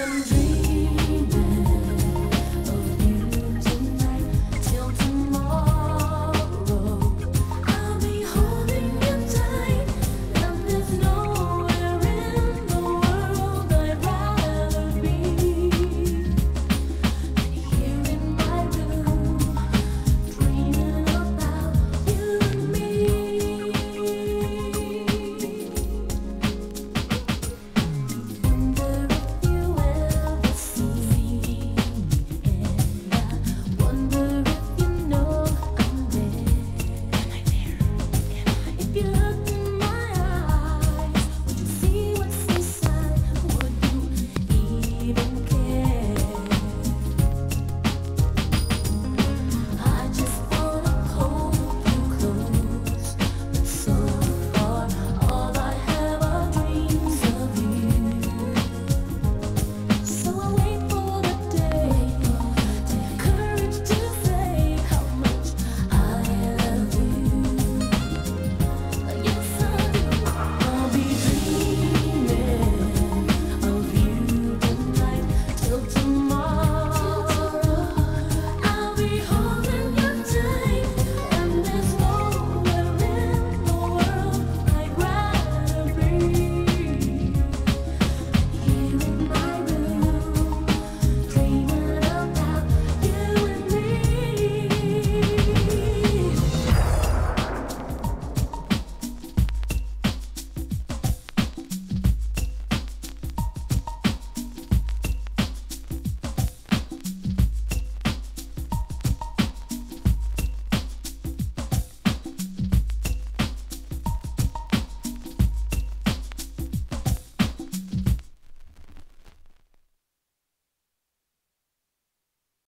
I'm dreaming.